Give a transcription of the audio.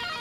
hot.